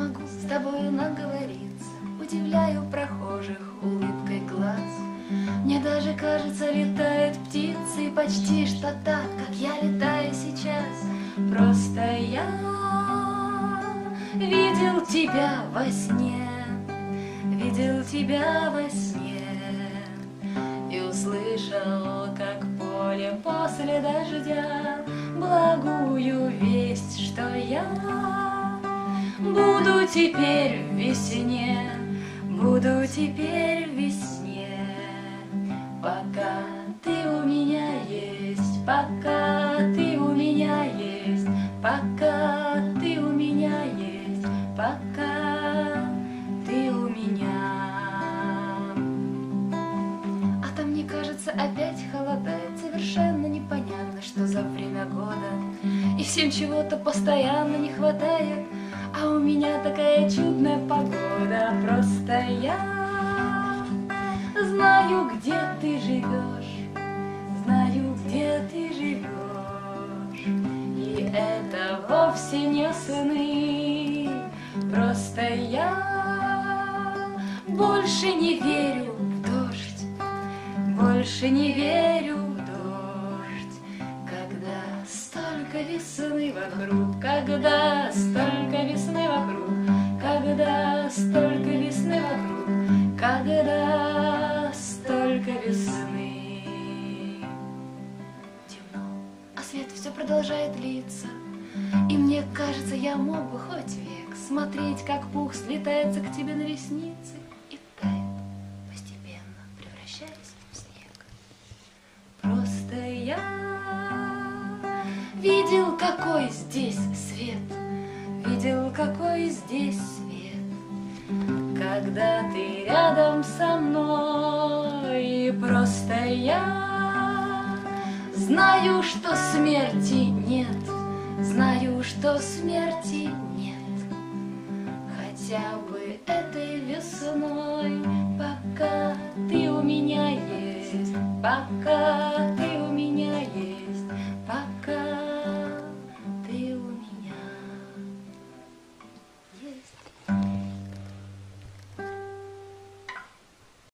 могу с тобою наговориться, Удивляю прохожих улыбкой глаз. Мне даже кажется, летают птицы Почти что так, как я летаю сейчас. Просто я видел тебя во сне, Видел тебя во сне И услышал, как поле после дождя Благую весть, что я теперь в весне, буду теперь в весне, пока ты у меня есть, пока ты у меня есть, пока ты у меня есть, пока ты у меня. А там, мне кажется, опять холодает, совершенно непонятно, что за время года. И всем чего-то постоянно не хватает, а у меня такая чудная погода, просто я знаю, где ты живешь, знаю, где ты живешь. И это вовсе не сны, просто я больше не верю в дождь, больше не верю весны вокруг, когда столько весны вокруг, когда столько весны вокруг, когда столько весны. Темно, а свет все продолжает литься, и мне кажется, я мог бы хоть век смотреть, как пух слетается к тебе на ресницы видел, какой здесь свет, видел, какой здесь свет, когда ты рядом со мной. И просто я знаю, что смерти нет, знаю, что смерти нет. Хотя бы этой весной, пока ты у меня есть, пока